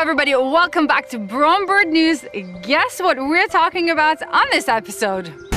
everybody, welcome back to Brome Bird News. Guess what we're talking about on this episode?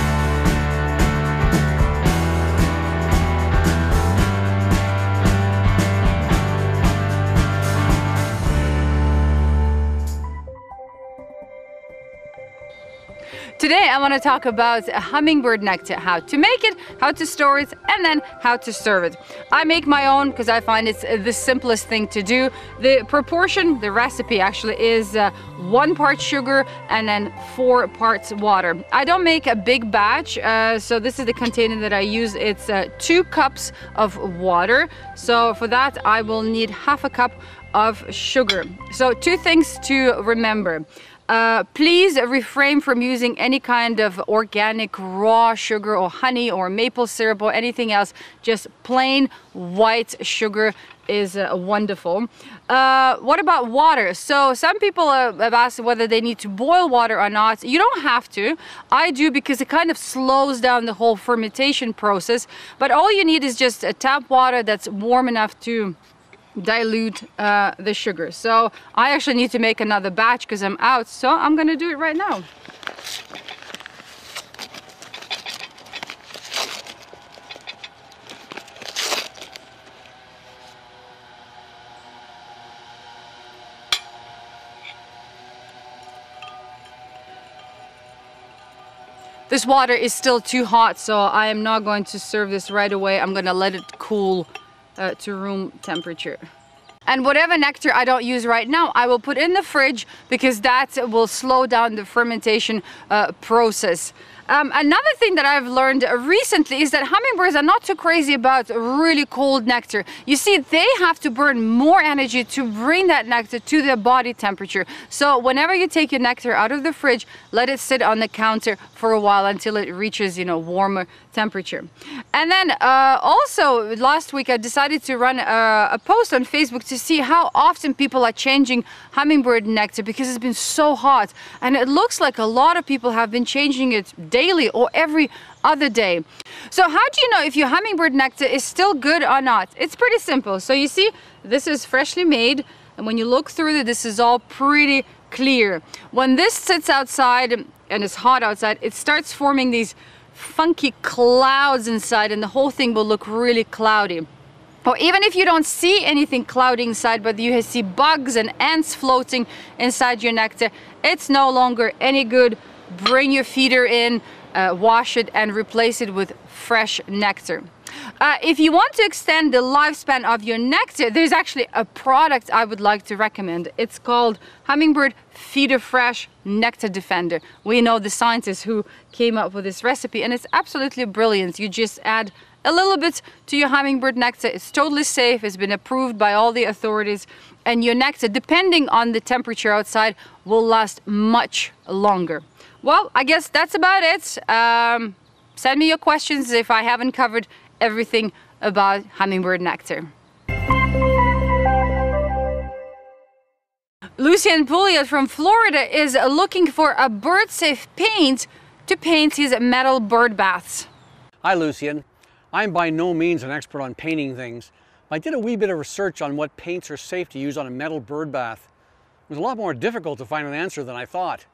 Today I want to talk about a hummingbird nectar, how to make it, how to store it, and then how to serve it. I make my own because I find it's the simplest thing to do. The proportion, the recipe actually is uh, one part sugar and then four parts water. I don't make a big batch, uh, so this is the container that I use. It's uh, two cups of water. So for that I will need half a cup of sugar. So two things to remember. Uh, please refrain from using any kind of organic raw sugar or honey or maple syrup or anything else. Just plain white sugar is uh, wonderful. Uh, what about water? So some people have asked whether they need to boil water or not. You don't have to. I do because it kind of slows down the whole fermentation process. But all you need is just a tap water that's warm enough to dilute uh, the sugar. So I actually need to make another batch because I'm out. So I'm gonna do it right now. This water is still too hot, so I am not going to serve this right away. I'm gonna let it cool uh, to room temperature. And whatever nectar I don't use right now, I will put in the fridge because that will slow down the fermentation uh, process. Um, another thing that I've learned recently is that hummingbirds are not too crazy about really cold nectar. You see, they have to burn more energy to bring that nectar to their body temperature. So whenever you take your nectar out of the fridge, let it sit on the counter for a while until it reaches, you know, warmer temperature. And then uh, also last week I decided to run a, a post on Facebook to see how often people are changing hummingbird nectar because it's been so hot. And it looks like a lot of people have been changing it daily daily or every other day. So how do you know if your hummingbird nectar is still good or not? It's pretty simple. So you see, this is freshly made. And when you look through it, this is all pretty clear. When this sits outside and it's hot outside, it starts forming these funky clouds inside and the whole thing will look really cloudy. Or even if you don't see anything cloudy inside, but you see bugs and ants floating inside your nectar, it's no longer any good bring your feeder in, uh, wash it and replace it with fresh nectar. Uh, if you want to extend the lifespan of your nectar, there's actually a product I would like to recommend. It's called Hummingbird Feeder Fresh Nectar Defender. We know the scientists who came up with this recipe and it's absolutely brilliant. You just add a little bit to your hummingbird nectar. It's totally safe. It's been approved by all the authorities and your nectar, depending on the temperature outside, will last much longer. Well, I guess that's about it. Um, send me your questions if I haven't covered everything about hummingbird nectar. Lucian Pouliot from Florida is looking for a bird-safe paint to paint his metal bird baths. Hi Lucian. I'm by no means an expert on painting things. But I did a wee bit of research on what paints are safe to use on a metal bird bath. It was a lot more difficult to find an answer than I thought.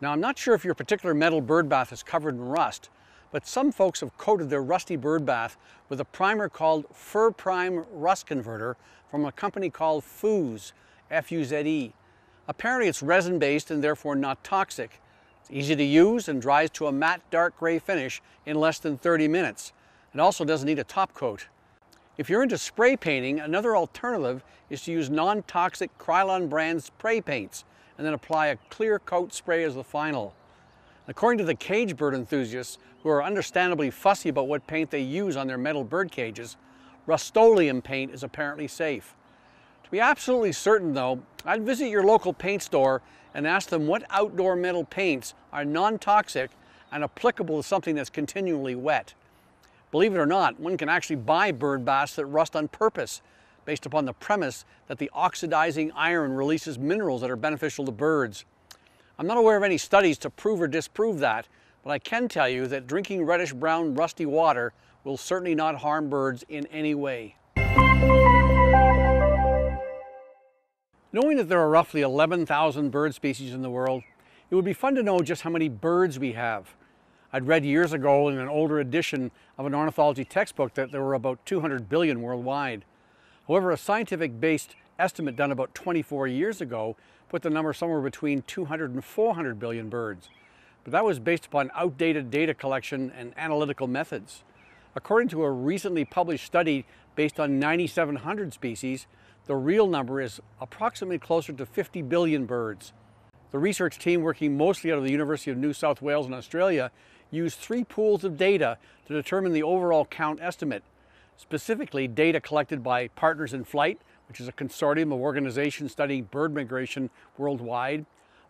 Now I'm not sure if your particular metal bird bath is covered in rust, but some folks have coated their rusty bird bath with a primer called Fur Prime Rust Converter from a company called Fuze, F-U-Z-E. Apparently it's resin-based and therefore not toxic. It's easy to use and dries to a matte dark gray finish in less than 30 minutes. It also doesn't need a top coat. If you're into spray painting, another alternative is to use non-toxic Krylon brand spray paints and then apply a clear coat spray as the final. According to the cage bird enthusiasts, who are understandably fussy about what paint they use on their metal bird cages, Rust-Oleum paint is apparently safe. To be absolutely certain though, I'd visit your local paint store and ask them what outdoor metal paints are non-toxic and applicable to something that's continually wet. Believe it or not, one can actually buy bird baths that rust on purpose based upon the premise that the oxidizing iron releases minerals that are beneficial to birds. I'm not aware of any studies to prove or disprove that, but I can tell you that drinking reddish brown rusty water will certainly not harm birds in any way. Knowing that there are roughly 11,000 bird species in the world, it would be fun to know just how many birds we have. I'd read years ago in an older edition of an ornithology textbook that there were about 200 billion worldwide. However, a scientific-based estimate done about 24 years ago put the number somewhere between 200 and 400 billion birds. But that was based upon outdated data collection and analytical methods. According to a recently published study based on 9,700 species, the real number is approximately closer to 50 billion birds. The research team working mostly out of the University of New South Wales in Australia used three pools of data to determine the overall count estimate. Specifically, data collected by Partners in Flight, which is a consortium of organizations studying bird migration worldwide,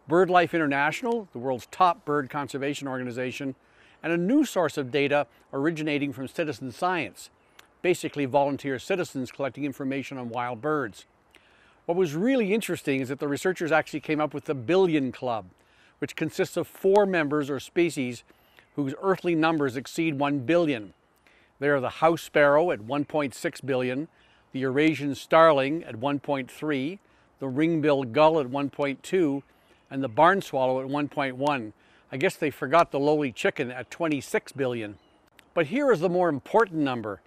BirdLife International, the world's top bird conservation organization, and a new source of data originating from citizen science, basically volunteer citizens collecting information on wild birds. What was really interesting is that the researchers actually came up with the Billion Club, which consists of four members or species whose earthly numbers exceed 1 billion. They are the house sparrow at 1.6 billion, the Eurasian starling at 1.3, the ring-billed gull at 1.2, and the barn swallow at 1.1. I guess they forgot the lowly chicken at 26 billion. But here is the more important number.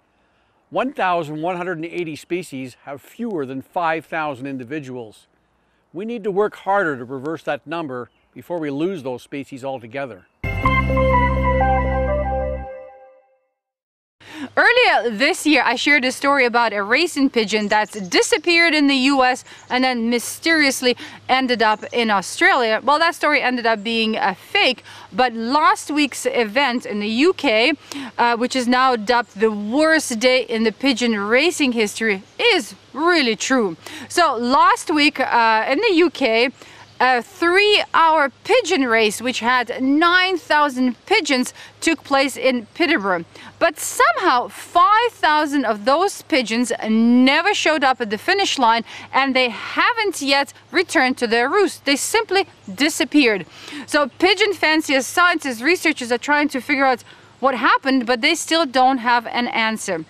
1,180 species have fewer than 5,000 individuals. We need to work harder to reverse that number before we lose those species altogether. Earlier this year, I shared a story about a racing pigeon that's disappeared in the US and then mysteriously ended up in Australia. Well, that story ended up being a fake, but last week's event in the UK, uh, which is now dubbed the worst day in the pigeon racing history, is really true. So last week uh, in the UK, a three-hour pigeon race which had 9,000 pigeons took place in Peterborough. But somehow 5,000 of those pigeons never showed up at the finish line and they haven't yet returned to their roost. They simply disappeared. So pigeon fanciers, scientists, researchers are trying to figure out what happened, but they still don't have an answer.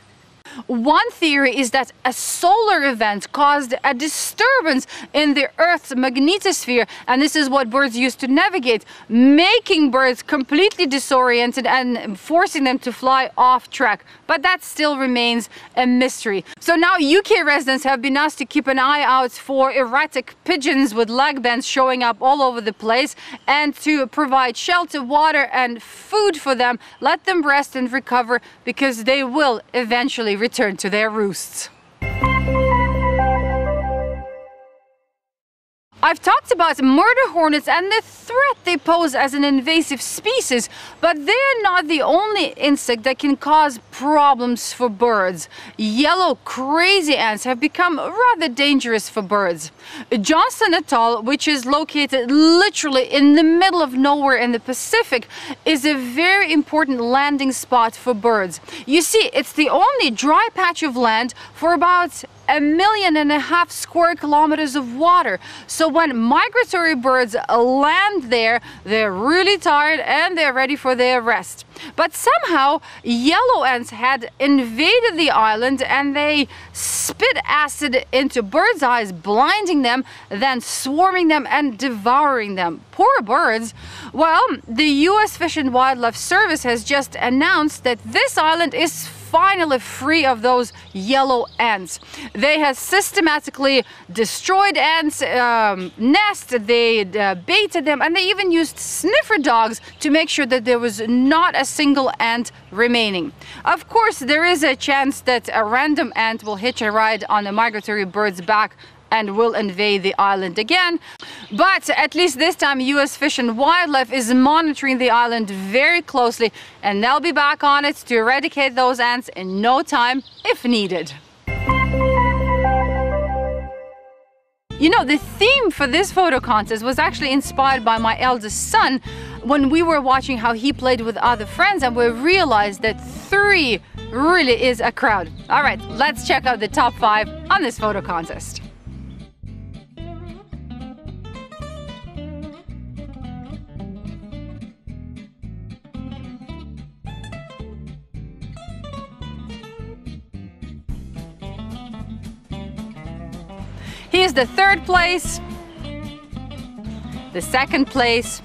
One theory is that a solar event caused a disturbance in the Earth's magnetosphere, and this is what birds use to navigate, making birds completely disoriented and forcing them to fly off track. But that still remains a mystery. So now UK residents have been asked to keep an eye out for erratic pigeons with leg bends showing up all over the place and to provide shelter, water and food for them. Let them rest and recover because they will eventually return to their roosts. I've talked about murder hornets and the threat they pose as an invasive species, but they're not the only insect that can cause problems for birds. Yellow crazy ants have become rather dangerous for birds. Johnston Atoll, which is located literally in the middle of nowhere in the Pacific, is a very important landing spot for birds. You see, it's the only dry patch of land for about a million and a half square kilometers of water. So when migratory birds land there, they're really tired and they're ready for their rest. But somehow yellow ants had invaded the island and they spit acid into birds' eyes, blinding them, then swarming them and devouring them. Poor birds. Well, the US Fish and Wildlife Service has just announced that this island is finally free of those yellow ants. They have systematically destroyed ants' um, nests, they uh, baited them, and they even used sniffer dogs to make sure that there was not a single ant remaining. Of course, there is a chance that a random ant will hitch a ride on a migratory bird's back and will invade the island again. But at least this time US Fish and Wildlife is monitoring the island very closely and they'll be back on it to eradicate those ants in no time if needed. You know, the theme for this photo contest was actually inspired by my eldest son when we were watching how he played with other friends and we realized that three really is a crowd. All right, let's check out the top five on this photo contest. Here's the third place, the second place,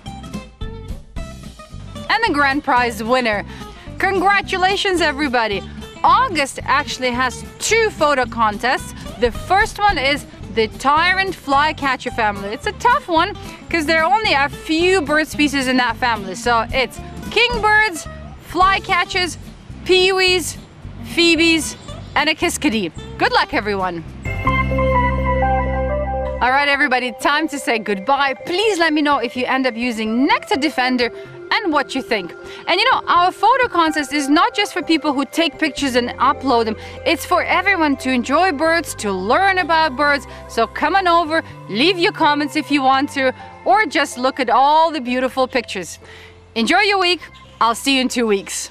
and the grand prize winner. Congratulations everybody! August actually has two photo contests. The first one is the tyrant flycatcher family. It's a tough one because there are only a few bird species in that family. So it's kingbirds, flycatchers, pewees, phoebes, and a kiskadee. Good luck everyone! All right, everybody, time to say goodbye. Please let me know if you end up using Nectar Defender and what you think. And you know, our photo contest is not just for people who take pictures and upload them, it's for everyone to enjoy birds, to learn about birds. So come on over, leave your comments if you want to, or just look at all the beautiful pictures. Enjoy your week. I'll see you in two weeks.